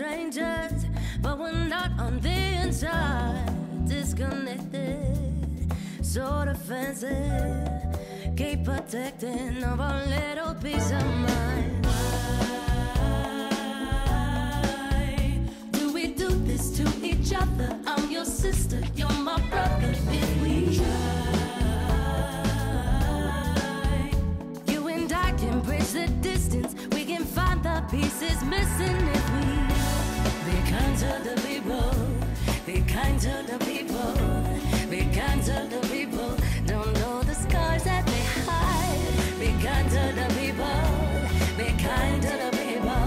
strangers, but we're not on the inside. Disconnected, so defensive. Keep protecting our little peace of mind. Why do we do this to each other? I'm your sister, you're my brother. If we try, you and I can bridge the distance. We can find the pieces missing if we be kind to the people. Be kind to the people. Be kind to the people. Don't know the scars that they hide. Be kind to the people. Be kind to the people.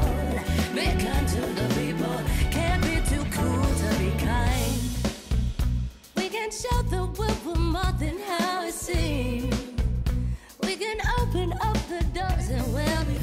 Be kind to the people. Can't be too cool to be kind. We can show the world we're more than how it seems. We can open up the doors and we'll be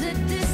the distance.